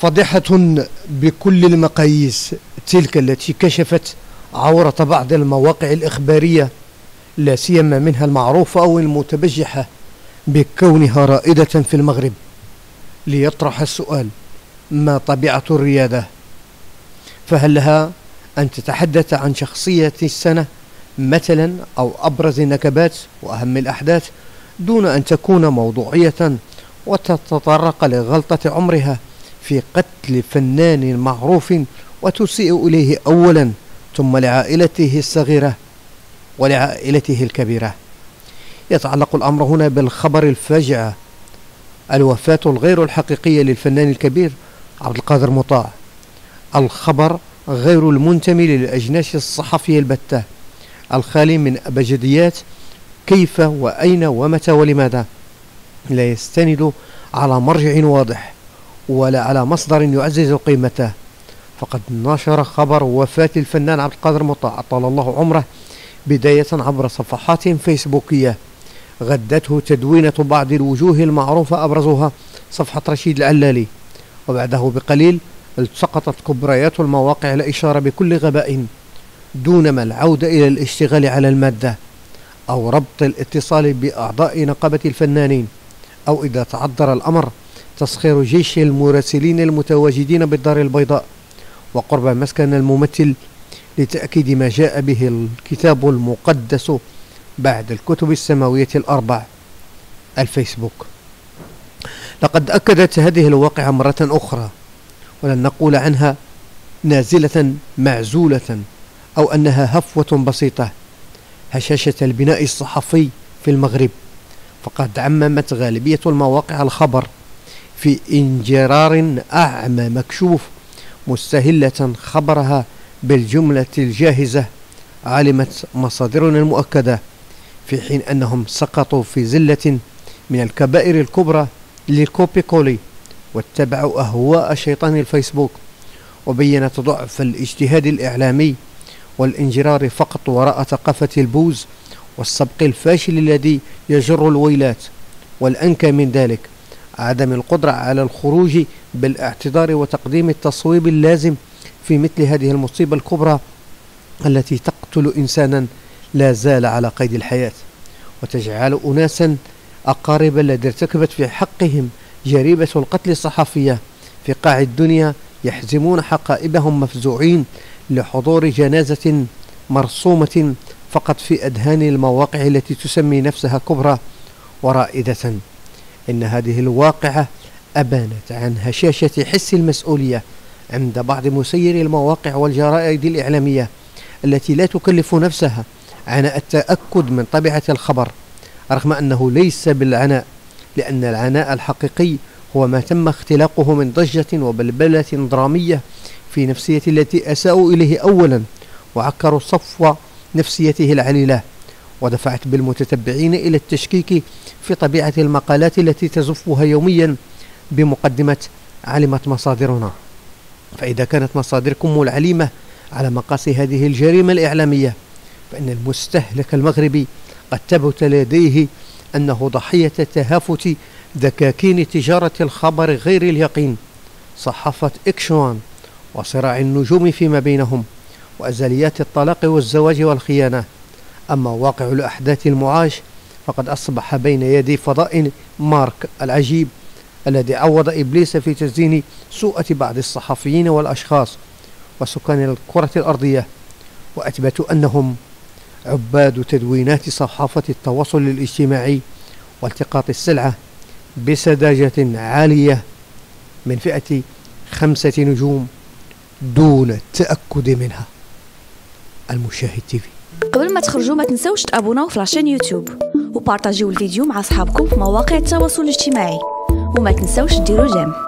فضيحة بكل المقاييس تلك التي كشفت عورة بعض المواقع الإخبارية لا سيما منها المعروفة أو المتبجحة بكونها رائدة في المغرب. ليطرح السؤال ما طبيعة الريادة؟ فهل لها أن تتحدث عن شخصية السنة مثلا أو أبرز النكبات وأهم الأحداث دون أن تكون موضوعية وتتطرق لغلطة عمرها؟ في قتل فنان معروف وتسيء إليه أولا ثم لعائلته الصغيرة ولعائلته الكبيرة. يتعلق الأمر هنا بالخبر الفاجعة الوفاة الغير الحقيقية للفنان الكبير عبد القادر مطاع. الخبر غير المنتمي للأجناس الصحفية البتة الخالي من أبجديات كيف وأين ومتى ولماذا. لا يستند على مرجع واضح. ولا على مصدر يعزز قيمته. فقد نشر خبر وفاة الفنان عبد القادر مطاع طال الله عمره بداية عبر صفحات فيسبوكية. غدته تدوينة بعض الوجوه المعروفة أبرزها صفحة رشيد العلالي. وبعده بقليل التقطت كبريات المواقع الإشارة بكل غباء دونما العودة إلى الاشتغال على المادة أو ربط الاتصال بأعضاء نقابة الفنانين أو إذا تعذر الأمر تسخير جيش المراسلين المتواجدين بالدار البيضاء وقرب مسكن الممثل لتأكيد ما جاء به الكتاب المقدس بعد الكتب السماوية الأربع الفيسبوك. لقد أكدت هذه الواقعة مرة أخرى ولن نقول عنها نازلة معزولة أو أنها هفوة بسيطة. هشاشة البناء الصحفي في المغرب فقد عممت غالبية المواقع الخبر في انجرار أعمى مكشوف مستهلة خبرها بالجملة الجاهزة علمت مصادرنا المؤكدة في حين أنهم سقطوا في زلة من الكبائر الكبرى للكوبي كولي واتبعوا أهواء شيطان الفيسبوك وبينت ضعف الاجتهاد الإعلامي والانجرار فقط وراء ثقافة البوز والسبق الفاشل الذي يجر الويلات والأنكى من ذلك. عدم القدرة على الخروج بالاعتذار وتقديم التصويب اللازم في مثل هذه المصيبة الكبرى التي تقتل إنسانا لا زال على قيد الحياة. وتجعل أناسا أقارب الذي ارتكبت في حقهم جريمة القتل الصحفية في قاع الدنيا يحزمون حقائبهم مفزوعين لحضور جنازة مرسومة فقط في أدهان المواقع التي تسمي نفسها كبرى ورائدة. إن هذه الواقعة أبانت عن هشاشة حس المسؤولية عند بعض مسيري المواقع والجرائد الإعلامية التي لا تكلف نفسها عناء التأكد من طبيعة الخبر رغم أنه ليس بالعناء لأن العناء الحقيقي هو ما تم اختلاقه من ضجة وبلبلة درامية في نفسية التي أساءوا إليه أولا وعكروا صفو نفسيته العليلة. ودفعت بالمتتبعين إلى التشكيك في طبيعة المقالات التي تزفها يوميا بمقدمة علمت مصادرنا فإذا كانت مصادركم العليمة على مقاس هذه الجريمة الإعلامية فإن المستهلك المغربي قد ثبت لديه أنه ضحية تهافت دكاكين تجارة الخبر غير اليقين صحافة إكشوان وصراع النجوم فيما بينهم وأزليات الطلاق والزواج والخيانة. أما واقع الأحداث المعاش فقد أصبح بين يدي فضاء مارك العجيب الذي عوض إبليس في تزيين سوءة بعض الصحفيين والأشخاص وسكان الكرة الأرضية وأثبتوا أنهم عباد تدوينات صحافة التواصل الاجتماعي والتقاط السلعة بسذاجة عالية من فئة خمسة نجوم دون التأكد منها. المشاهد تيفي قبل ما تخرجوا ما تنسوش تابوناو في la chaîne يوتيوب وبارطاجيو الفيديو مع أصحابكم في مواقع التواصل الاجتماعي. وما تنسوش ديروا جيم.